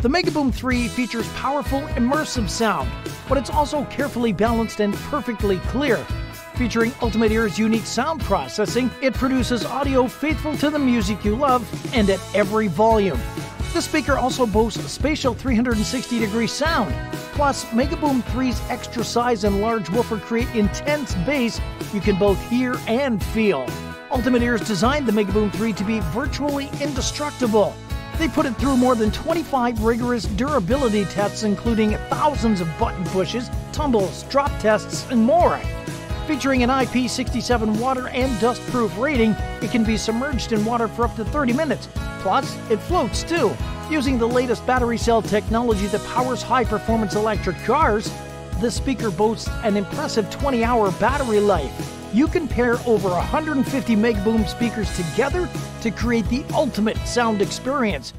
The Megaboom 3 features powerful, immersive sound, but it's also carefully balanced and perfectly clear. Featuring Ultimate Ear's unique sound processing, it produces audio faithful to the music you love and at every volume. The speaker also boasts spatial 360 degree sound. Plus, Megaboom 3's extra size and large woofer create intense bass you can both hear and feel. Ultimate Ears designed the Megaboom 3 to be virtually indestructible. They put it through more than 25 rigorous durability tests, including thousands of button pushes, tumbles, drop tests, and more. Featuring an IP67 water and dust proof rating, it can be submerged in water for up to 30 minutes. Plus, it floats too. Using the latest battery cell technology that powers high performance electric cars, the speaker boasts an impressive 20 hour battery life. You can pair over 150 Megaboom speakers together to create the ultimate sound experience.